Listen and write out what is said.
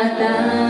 Datang